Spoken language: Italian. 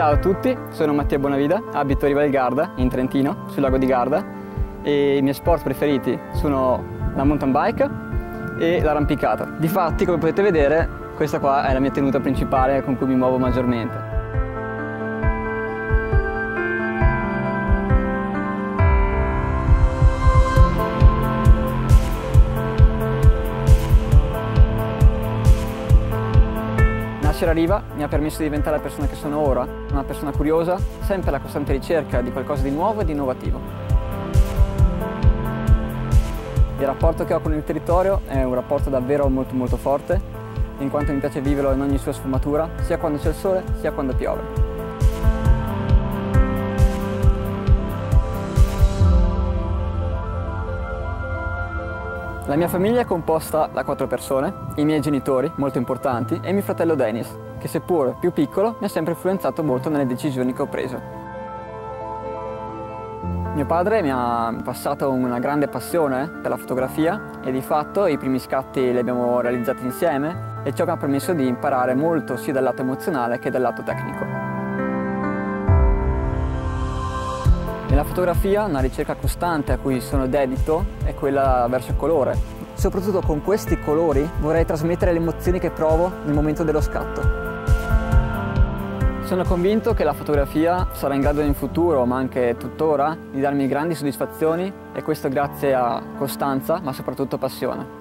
Ciao a tutti, sono Mattia Bonavida, abito a Riva del Garda, in Trentino, sul lago di Garda e i miei sport preferiti sono la mountain bike e l'arrampicata. Difatti, come potete vedere, questa qua è la mia tenuta principale con cui mi muovo maggiormente. Nascere a Riva mi ha permesso di diventare la persona che sono ora, una persona curiosa, sempre alla costante ricerca di qualcosa di nuovo e di innovativo. Il rapporto che ho con il territorio è un rapporto davvero molto molto forte, in quanto mi piace viverlo in ogni sua sfumatura, sia quando c'è il sole, sia quando piove. La mia famiglia è composta da quattro persone, i miei genitori, molto importanti, e mio fratello Dennis, che seppur più piccolo mi ha sempre influenzato molto nelle decisioni che ho preso. Mio padre mi ha passato una grande passione per la fotografia e di fatto i primi scatti li abbiamo realizzati insieme e ciò mi ha permesso di imparare molto sia dal lato emozionale che dal lato tecnico. Nella fotografia una ricerca costante a cui sono dedito è quella verso il colore. Soprattutto con questi colori vorrei trasmettere le emozioni che provo nel momento dello scatto. Sono convinto che la fotografia sarà in grado in futuro, ma anche tuttora, di darmi grandi soddisfazioni e questo grazie a costanza, ma soprattutto passione.